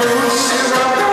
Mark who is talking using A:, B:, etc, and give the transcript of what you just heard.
A: Deus.